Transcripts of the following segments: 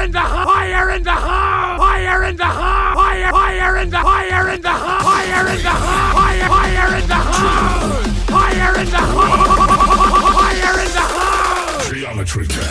in the fire in the higher in the fire Higher in the higher in the fire in the fire fire in the higher in the fire in the Geometry Dash.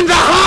in the house.